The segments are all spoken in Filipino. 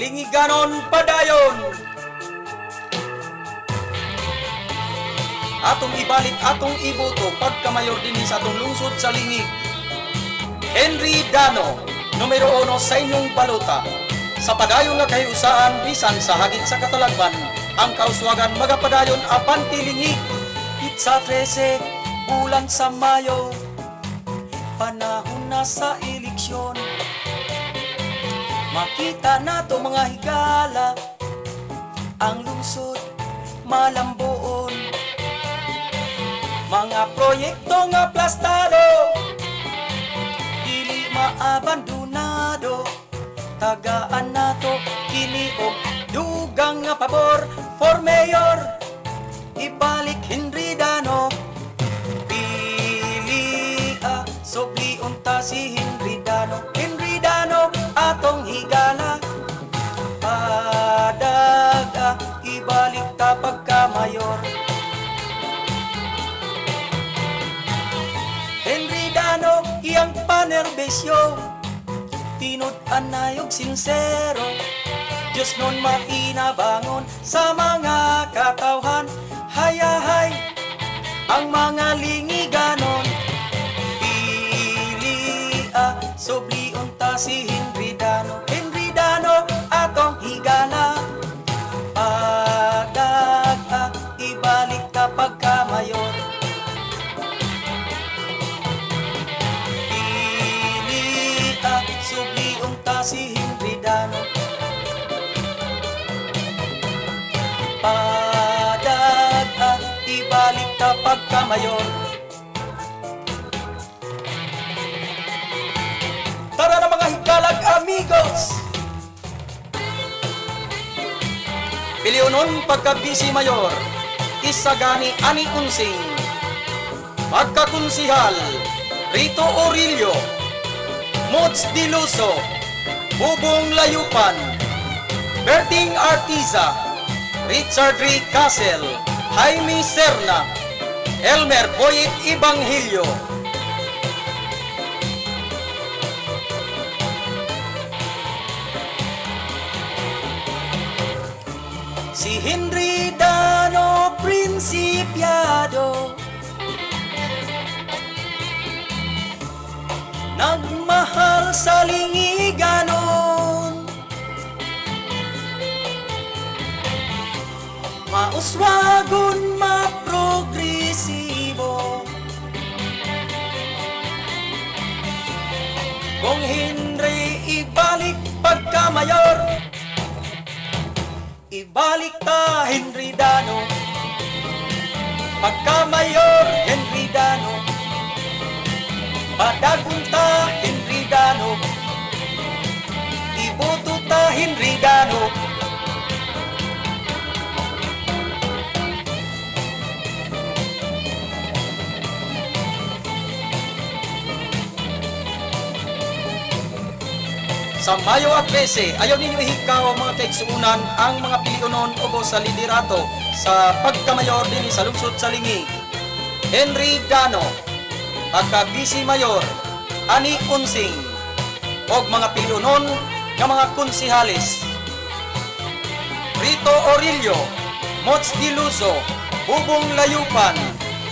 lingiganon padayon. Atong ibalik atong iboto pagkamayor din sa atong lungsod sa lingig. Henry Dano, numero uno sa inyong balota. Sa padayon nga kahiusahan bisan sa hagit sa katalagman, ang kauswagan magapadayon apan tilingig. Pizza 13, bulan sa Mayo, panahon na sa eleksyon. Makita na to mga higala, ang lungsod malambuon. Mga proyekto nga plastado, dili maabandonado. Tagaan nato kini og dugang nga pabor ibalik ta pagka mayor. Henry Dano iyang panerbesyo Tinod anayog sinsero. Diyos nun mainabangon sa mga katawhan. Hayahay ang mga lingiganon Pili a sobli unta si si Henry Dano Padag a ibalik ta pagka mayor Tara na mga hikalag amigos! Pilyonon pagka busy mayor. Isagani ani unsing. Pagkakunsihal Rito Orillo Mods Diluso Bubong Layupan Berting Artiza Richard Ray Castle Jaime Serna Elmer Boyet Ibanghilio Si Henry Dano Principiado Nagmahal sa lingiganon Mauswagon maprogresibo. Kung Henry ibalik pagka mayor Ibalik ta Henry Dano. Pagka mayor Henry Dano. Padagun Sa Mayo at 13, ayaw ninyo ihikaw mga kaigsuunan ang mga pilionon o sa liderato sa pagkamayor din sa lungsod sa lingi. Henry Dano, pagka-bisi mayor, Ani Unsing, o mga pilionon ng mga konsihalis. Rito Orillo, Mots Diluso, Bubong Layupan,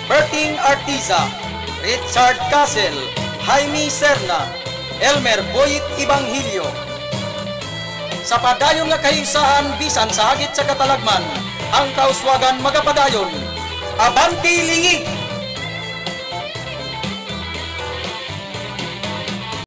Berting Artiza, Richard Castle, Jaime Serna, Elmer Boyit Ibanghilio. Sa padayon nga kahisahan bisan sa hagit sa katalagman, ang kauswagan magapadayon. Abanti lingig!